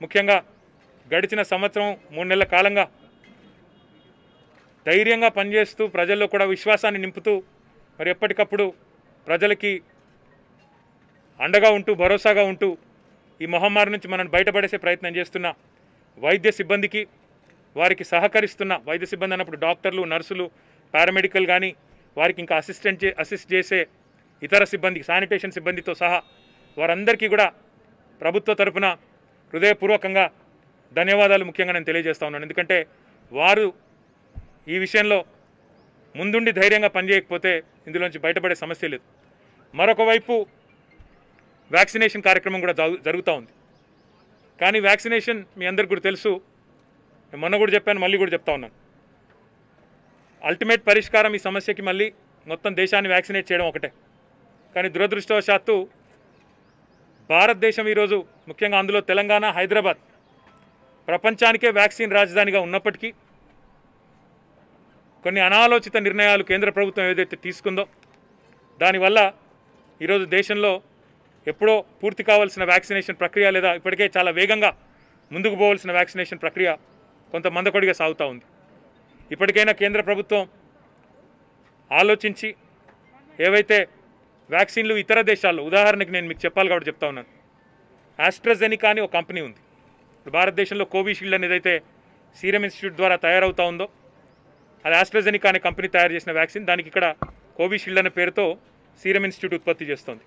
ముఖ్యంగా గడిచిన సంవత్సరం మూడు నెలల కాలంగా ధైర్యంగా పనిచేస్తూ ప్రజల్లో కూడా విశ్వాసాన్ని నింపుతూ మరి ఎప్పటికప్పుడు ప్రజలకి అండగా ఉంటూ భరోసాగా ఉంటూ ఈ మహమ్మారి నుంచి మనం బయటపడేసే ప్రయత్నం చేస్తున్న వైద్య సిబ్బందికి వారికి సహకరిస్తున్న వైద్య సిబ్బంది అన్నప్పుడు డాక్టర్లు నర్సులు పారామెడికల్ కానీ వారికి ఇంకా అసిస్టెంట్ చే అసిస్ట్ చేసే ఇతర సిబ్బంది శానిటేషన్ సిబ్బందితో సహా వారందరికీ కూడా ప్రభుత్వ తరపున హృదయపూర్వకంగా ధన్యవాదాలు ముఖ్యంగా నేను తెలియజేస్తా ఉన్నాను. ఎందుకంటే వారు ఈ విషయంలో ముందుండి ధైర్యంగా పనిచేయకపోతే ఇందులోంచి బయటపడే సమస్య లేదు. మరొక వైపు వ్యాక్సినేషన్ కార్యక్రమం కూడా జరుగుతూ ఉంది. కానీ వ్యాక్సినేషన్ మీ అందరికి కూడా తెలుసు. మొన్న కూడా చెప్పాను మళ్ళీ కూడా చెప్తా ఉన్నాను. అల్టిమేట్ పరిష్కారం ఈ సమస్యకి మళ్ళీ మొత్తం దేశాన్ని వ్యాక్సినేట్ చేయడం ఒకటే. కానీ దురదృష్టవశాత్తు భారతదేశం ఈరోజు ముఖ్యంగా అందులో తెలంగాణ హైదరాబాద్ ప్రపంచానికే వ్యాక్సిన్ రాజధానిగా ఉన్నప్పటికీ కొన్ని అనాలోచిత నిర్ణయాలు కేంద్ర ప్రభుత్వం ఏదైతే తీసుకుందో దానివల్ల ఈరోజు దేశంలో ఎప్పుడో పూర్తి కావాల్సిన వ్యాక్సినేషన్ ప్రక్రియ లేదా ఇప్పటికే చాలా వేగంగా ముందుకు పోవాల్సిన వ్యాక్సినేషన్ ప్రక్రియ కొంత మందకొడిగా సాగుతూ ఉంది. ఇప్పటికైనా కేంద్ర ప్రభుత్వం ఆలోచించి ఏవైతే వ్యాక్సిన్లు ఇతర దేశాల్లో. ఉదాహరణకి నేను మీకు చెప్పాలి కాబట్టి చెప్తా ఉన్నాను. ఆస్ట్రాజెనికా అని ఒక కంపెనీ ఉంది. ఇప్పుడు భారతదేశంలో కోవిషీల్డ్ అనేది అయితే సీరం ఇన్స్టిట్యూట్ ద్వారా తయారవుతా ఉందో అది ఆస్ట్రాజెనికా అనే కంపెనీ తయారు చేసిన వ్యాక్సిన్. దానికి ఇక్కడ కోవిషీల్డ్ అనే పేరుతో సీరం ఇన్స్టిట్యూట్ ఉత్పత్తి చేస్తోంది.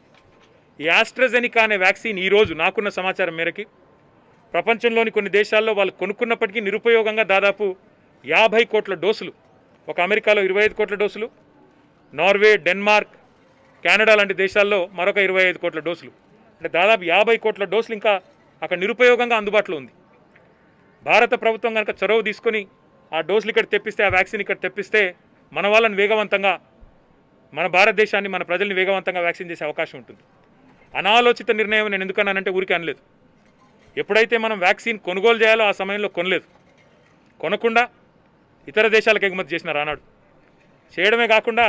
ఈ ఆస్ట్రాజెనికా అనే వ్యాక్సిన్ ఈరోజు నాకున్న సమాచారం మేరకి ప్రపంచంలోని కొన్ని దేశాల్లో వాళ్ళు కొనుక్కున్నప్పటికీ నిరుపయోగంగా దాదాపు యాభై కోట్ల డోసులు ఒక అమెరికాలో ఇరవై ఐదు కోట్ల డోసులు నార్వే డెన్మార్క్ కెనడా లాంటి దేశాల్లో మరొక ఇరవై ఐదు కోట్ల డోసులు. అంటే దాదాపు యాభై కోట్ల డోసులు ఇంకా అక్కడ నిరుపయోగంగా అందుబాటులో ఉంది. భారత ప్రభుత్వం కనుక చొరవ తీసుకొని ఆ డోసులు ఇక్కడ తెప్పిస్తే ఆ వ్యాక్సిన్ ఇక్కడ తెప్పిస్తే మన వాళ్ళని వేగవంతంగా మన భారతదేశాన్ని మన ప్రజల్ని వేగవంతంగా వ్యాక్సిన్ చేసే అవకాశం ఉంటుంది. అనాలోచిత నిర్ణయం నేను ఎందుకన్నానంటే ఊరికే అనలేదు. ఎప్పుడైతే మనం వ్యాక్సిన్ కొనుగోలు చేయాలో ఆ సమయంలో కొనలేదు. కొనకుండా ఇతర దేశాలకు ఎగుమతి చేసినారు ఆనాడు చేయడమే కాకుండా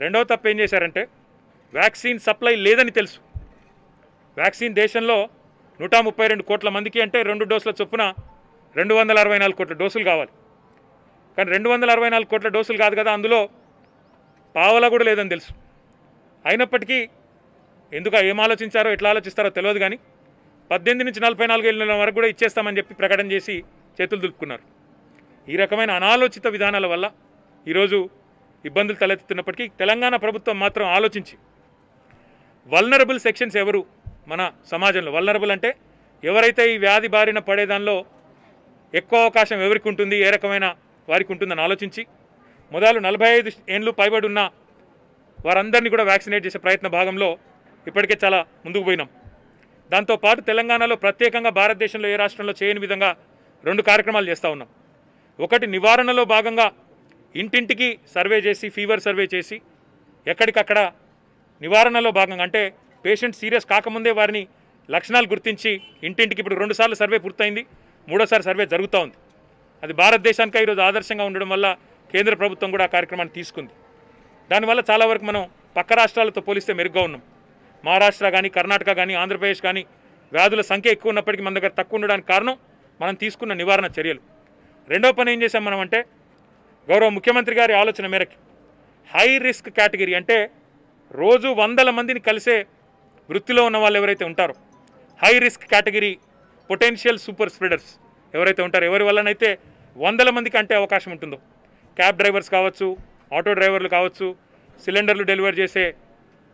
రెండవ తప్పు ఏం చేశారంటే వ్యాక్సిన్ సప్లై లేదని తెలుసు. వ్యాక్సిన్ దేశంలో నూట ముప్పై రెండు కోట్ల మందికి అంటే రెండు డోసుల చొప్పున రెండు వందల అరవై నాలుగు కోట్ల డోసులు కావాలి. కానీ రెండు వందల అరవై నాలుగు కోట్ల డోసులు కాదు కదా అందులో పావలా కూడా లేదని తెలుసు. అయినప్పటికీ ఎందుకు ఏం ఆలోచించారో ఎట్లా ఆలోచిస్తారో తెలియదు కానీ పద్దెనిమిది నుంచి నలభై నాలుగు ఏళ్ళ వరకు కూడా ఇచ్చేస్తామని చెప్పి ప్రకటన చేసి చేతులు దులుపుకున్నారు. ఈ రకమైన అనాలోచిత విధానాల వల్ల ఈరోజు ఇబ్బందులు తలెత్తుతున్నప్పటికీ తెలంగాణ ప్రభుత్వం మాత్రం ఆలోచించి వల్నరబుల్ సెక్షన్స్ ఎవరు మన సమాజంలో? వల్నరబుల్ అంటే ఎవరైతే ఈ వ్యాధి బారిన పడేదానిలో ఎక్కువ అవకాశం ఎవరికి ఉంటుంది ఏ రకమైన వారికి ఉంటుందని ఆలోచించి మొదలు నలభై ఐదు ఏండ్లు పైబడి ఉన్న వారందరినీ కూడా వ్యాక్సినేట్ చేసే ప్రయత్న భాగంలో ఇప్పటికే చాలా ముందుకు పోయినాం. దాంతోపాటు తెలంగాణలో ప్రత్యేకంగా భారతదేశంలో ఏ రాష్ట్రంలో చేయని విధంగా రెండు కార్యక్రమాలు చేస్తూ ఉన్నాం. ఒకటి నివారణలో భాగంగా ఇంటింటికి సర్వే చేసి ఫీవర్ సర్వే చేసి ఎక్కడికక్కడ నివారణలో భాగంగా అంటే పేషెంట్ సీరియస్ కాకముందే వారిని లక్షణాలు గుర్తించి ఇంటింటికి ఇప్పుడు రెండుసార్లు సర్వే పూర్తయింది మూడోసారి సర్వే జరుగుతూ ఉంది. అది భారతదేశానికి ఈరోజు ఆదర్శంగా ఉండడం వల్ల కేంద్ర ప్రభుత్వం కూడా ఆ కార్యక్రమాన్ని తీసుకుంది. దానివల్ల చాలా వరకు మనం పక్క రాష్ట్రాలతో పోలిస్తే మెరుగ్గా ఉన్నాం. మహారాష్ట్ర కానీ కర్ణాటక కానీ ఆంధ్రప్రదేశ్ కానీ వ్యాధుల సంఖ్య ఎక్కువ ఉన్నప్పటికీ మన దగ్గర తక్కువ ఉండడానికి కారణం మనం తీసుకున్న నివారణ చర్యలు. రెండో పని ఏం చేశాం మనం అంటే గౌరవ ముఖ్యమంత్రి గారి ఆలోచన మేరకు హై రిస్క్ కేటగిరీ అంటే రోజు వందల మందిని కలిసే వృత్తిలో ఉన్న వాళ్ళు ఎవరైతే ఉంటారో high risk category potential super spreaders ఎవరైతే ఉంటారో ఎవరి వల్లనైతే వందల మందికి అంటే అవకాశం ఉంటుందో క్యాబ్ డ్రైవర్స్ కావచ్చు ఆటో డ్రైవర్లు కావచ్చు సిలిండర్లు డెలివరీ చేసే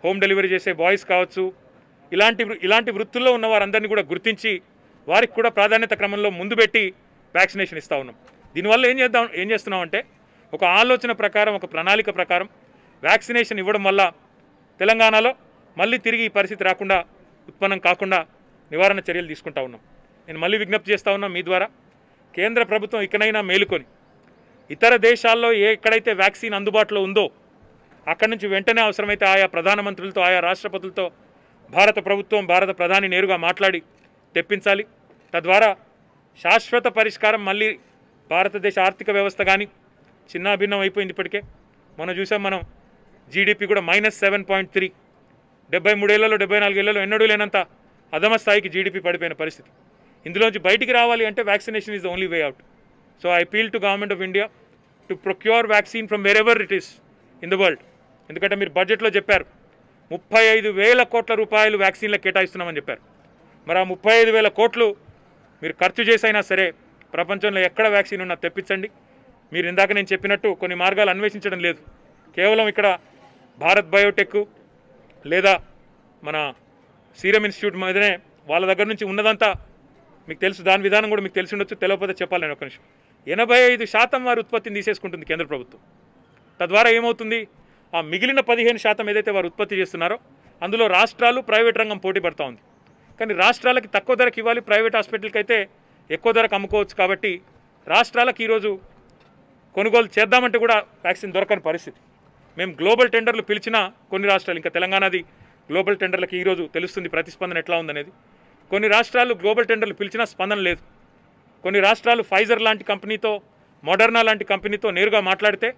హోమ్ డెలివరీ చేసే బాయ్స్ కావచ్చు ఇలాంటి వృ- ఇలాంటి వృత్తుల్లో ఉన్న వారందరినీ కూడా గుర్తించి వారికి కూడా ప్రాధాన్యత క్రమంలో ముందు పెట్టి వ్యాక్సినేషన్ ఇస్తూ ఉన్నాం. దీనివల్ల ఏం చేద్దాం ఏం చేస్తున్నామంటే ఒక ఆలోచన ప్రకారం ఒక ప్రణాళిక ప్రకారం వ్యాక్సినేషన్ ఇవ్వడం వల్ల తెలంగాణలో మళ్ళీ తిరిగి ఈ పరిస్థితి రాకుండా ఉత్పన్నం కాకుండా నివారణ చర్యలు తీసుకుంటా ఉన్నాం. నేను మళ్ళీ విజ్ఞప్తి చేస్తా ఉన్నా మీ ద్వారా. కేంద్ర ప్రభుత్వం ఇకనైనా మేలుకొని ఇతర దేశాల్లో ఏ ఎక్కడైతే వ్యాక్సిన్ అందుబాటులో ఉందో అక్కడి నుంచి వెంటనే అవసరమైతే ఆయా ప్రధానమంత్రులతో ఆయా రాష్ట్రపతులతో భారత ప్రభుత్వం భారత ప్రధాని నేరుగా మాట్లాడి తెప్పించాలి. తద్వారా శాశ్వత పరిష్కారం మళ్ళీ భారతదేశ ఆర్థిక వ్యవస్థ కానీ చిన్నాభిన్నం అయిపోయింది ఇప్పటికే. మనం చూసాం మనం జీడిపి కూడా మైనస్ సెవెన్ పాయింట్ త్రీ డెబ్బై మూడేళ్ళలో డెబ్బై నాలుగేళ్ళలో ఎన్నడూ లేనంత అధమ స్థాయికి జీడిపి పడిపోయిన పరిస్థితి. ఇందులోంచి బయటికి రావాలి అంటే vaccination is the only way out so I appeal to government of India to procure vaccine from wherever ever it is in the world ఎందుకంటే మీరు బడ్జెట్లో చెప్పారు ముప్పై ఐదు వేల కోట్ల రూపాయలు వ్యాక్సిన్లకు కేటాయిస్తున్నామని చెప్పారు. మరి ఆ ముప్పై ఐదు వేల కోట్లు మీరు ఖర్చు చేసైనా సరే ప్రపంచంలో ఎక్కడ వ్యాక్సిన్ ఉన్నా తెప్పించండి. మీరు ఇందాక నేను చెప్పినట్టు కొన్ని మార్గాలు అన్వేషించడం లేదు. కేవలం ఇక్కడ భారత్ బయోటెక్ లేదా మన సీరం ఇన్స్టిట్యూట్ మీదనే వాళ్ళ దగ్గర నుంచి ఉన్నదంతా మీకు తెలుసు దాని విధానం కూడా మీకు తెలిసి ఉండొచ్చు తెలియకపోతే చెప్పాలని ఒక నిమిషం. ఎనభై ఐదు శాతం వారి ఉత్పత్తిని తీసేసుకుంటుంది కేంద్ర ప్రభుత్వం. తద్వారా ఏమవుతుంది? ఆ మిగిలిన పదిహేను శాతం ఏదైతే వారు ఉత్పత్తి చేస్తున్నారో అందులో రాష్ట్రాలు ప్రైవేట్ రంగం పోటీ పడతా ఉంది. కానీ రాష్ట్రాలకి తక్కువ ధరకు ఇవ్వాలి ప్రైవేట్ హాస్పిటల్కి అయితే ఎక్కువ ధరకు అమ్ముకోవచ్చు కాబట్టి రాష్ట్రాలకు ఈరోజు కొనుగోలు చేద్దామంటే కూడా వ్యాక్సిన్ దొరకని పరిస్థితి. మేము గ్లోబల్ టెండర్లు పిలిచినా కొన్ని రాష్ట్రాలు ఇంకా తెలంగాణది గ్లోబల్ టెండర్లకి ఈరోజు తెలుస్తుంది ప్రతిస్పందన ఎట్లా ఉందనేది. కొన్ని రాష్ట్రాలు గ్లోబల్ టెండర్లు పిలిచినా స్పందన లేదు. కొన్ని రాష్ట్రాలు ఫైజర్ లాంటి కంపెనీతో మోడర్నా లాంటి కంపెనీతో నేరుగా మాట్లాడితే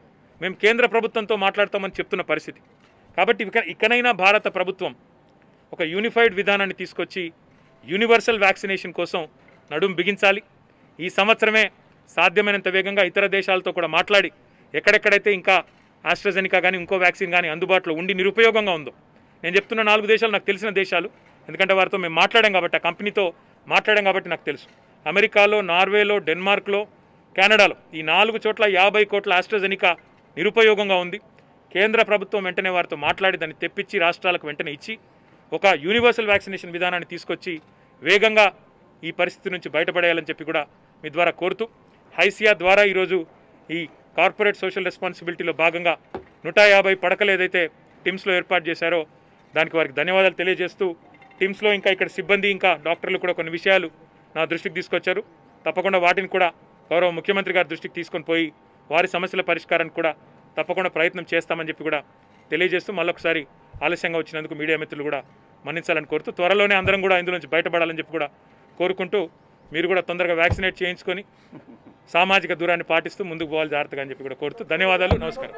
మేము కేంద్ర ప్రభుత్వంతో మాట్లాడతామని చెప్తున్న పరిస్థితి. కాబట్టి ఇక ఇకనైనా భారత ప్రభుత్వం ఒక యూనిఫైడ్ విధానాన్ని తీసుకొచ్చి యూనివర్సల్ వ్యాక్సినేషన్ కోసం నడుం బిగించాలి. ఈ సంవత్సరమే సాధ్యమైనంత వేగంగా ఇతర దేశాలతో కూడా మాట్లాడి ఎక్కడెక్కడైతే ఇంకా ఆస్ట్రజెనికా కానీ ఇంకో వ్యాక్సిన్ కానీ అందుబాటులో ఉండి నిరుపయోగంగా ఉందో. నేను చెప్తున్న నాలుగు దేశాలు నాకు తెలిసిన దేశాలు. ఎందుకంటే వారితో మేము మాట్లాడాం కాబట్టి ఆ కంపెనీతో మాట్లాడాం కాబట్టి నాకు తెలుసు. అమెరికాలో నార్వేలో డెన్మార్క్లో కెనడాలో ఈ నాలుగు చోట్ల యాభై కోట్ల ఆస్ట్రజెనికా నిరుపయోగంగా ఉంది. కేంద్ర ప్రభుత్వం వెంటనే వారితో మాట్లాడి దాన్ని తెప్పించి రాష్ట్రాలకు వెంటనే ఇచ్చి ఒక యూనివర్సల్ వ్యాక్సినేషన్ విధానాన్ని తీసుకొచ్చి వేగంగా ఈ పరిస్థితి నుంచి బయటపడేయాలని చెప్పి కూడా మీ ద్వారా కోరుతూ హైసియా ద్వారా ఈరోజు ఈ కార్పొరేట్ సోషల్ రెస్పాన్సిబిలిటీలో భాగంగా నూట యాభై పడకలు ఏదైతే టిమ్స్లో ఏర్పాటు చేశారో దానికి వారికి ధన్యవాదాలు తెలియజేస్తూ టీమ్స్లో ఇంకా ఇక్కడ సిబ్బంది ఇంకా డాక్టర్లు కూడా కొన్ని విషయాలు నా దృష్టికి తీసుకొచ్చారు. తప్పకుండా వాటిని కూడా గౌరవ ముఖ్యమంత్రి గారి దృష్టికి తీసుకొని పోయి వారి సమస్యల పరిష్కారానికి కూడా తప్పకుండా ప్రయత్నం చేస్తామని చెప్పి కూడా తెలియజేస్తూ మళ్ళొకసారి ఆలస్యంగా వచ్చినందుకు మీడియా మిత్రులు కూడా మన్నించాలని కోరుతూ త్వరలోనే అందరం కూడా ఇందులోంచి బయటపడాలని చెప్పి కూడా కోరుకుంటూ మీరు కూడా తొందరగా వ్యాక్సినేట్ చేయించుకొని సామాజిక దూరాన్ని పాటిస్తూ ముందుకు పోవాలి జాగ్రత్తగా అని చెప్పి కూడా కోరుతూ ధన్యవాదాలు నమస్కారం.